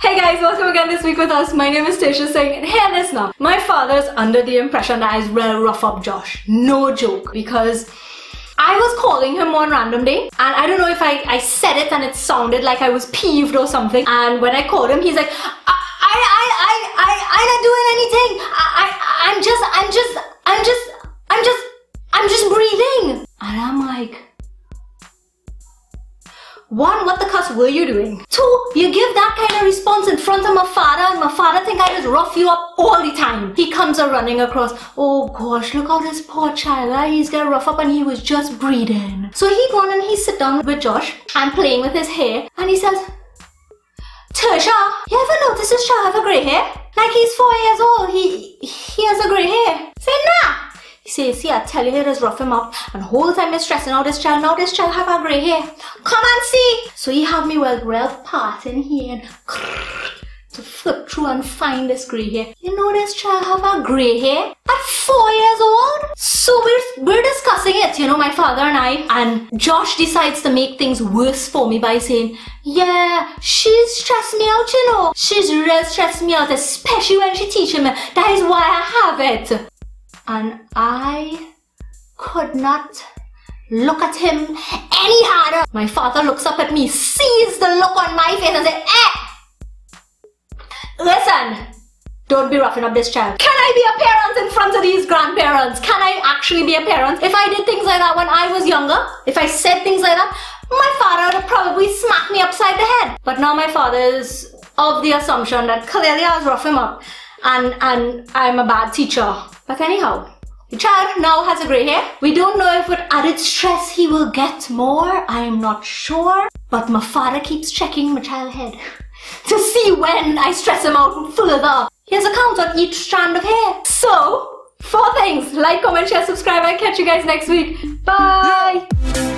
Hey guys, welcome again this week with us. My name is Tersha Singh and this now. My father is under the impression that I will rough up Josh. No joke. Because I was calling him one random day and I don't know if I, I said it and it sounded like I was peeved or something. And when I called him, he's like, I, I, I, I, I, I'm not doing anything. I, I, I'm just, I'm just, I'm just, I'm just, I'm just breathing. And I'm like, one, what the cuss were you doing? Two, you give that kind of response in front of my father and my father think I just rough you up all the time. He comes a running across, oh gosh, look how this poor child, uh, he's got rough up and he was just breathing. So he gone and he sit down with Josh and playing with his hair and he says, Tersha, you ever notice this child have a grey hair? Like he's four years old, he, he has a grey hair. Say nah. He says, see, I tell you, it is rough him up. And whole time you're stressing out this child. Now this child have a grey hair. Come and see. So he have me well real part in here and to flip through and find this grey hair. You know this child have a grey hair at four years old. So we're, we're discussing it, you know, my father and I. And Josh decides to make things worse for me by saying, yeah, she's stressed me out, you know. She's real stressed me out, especially when she teaches me. That is why I have it and I could not look at him any harder. My father looks up at me, sees the look on my face and says, eh! Listen, don't be roughing up this child. Can I be a parent in front of these grandparents? Can I actually be a parent? If I did things like that when I was younger, if I said things like that, my father would have probably smacked me upside the head. But now my father is of the assumption that clearly I was roughing him up and, and I'm a bad teacher. But anyhow, the child now has a grey hair. We don't know if with added stress he will get more. I am not sure. But my father keeps checking my child head to see when I stress him out further. He has a count on each strand of hair. So, four things. Like, comment, share, subscribe. I'll catch you guys next week. Bye!